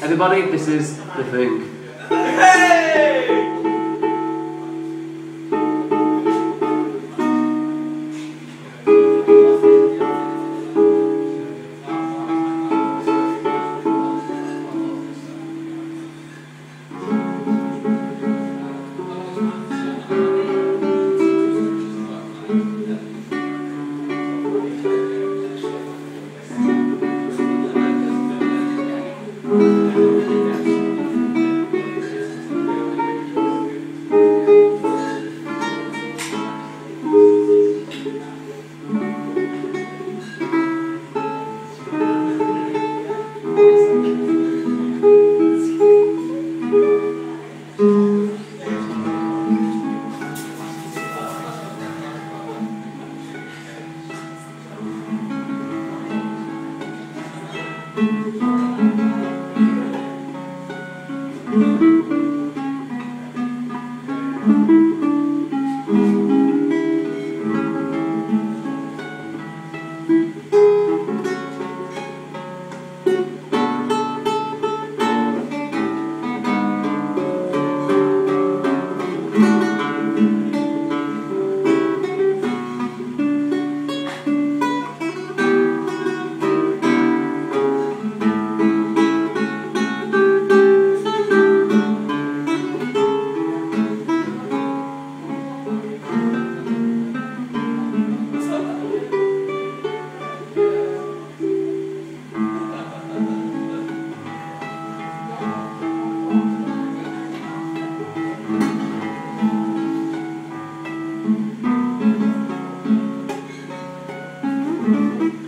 Everybody, this is the thing. Thank Mm-hmm.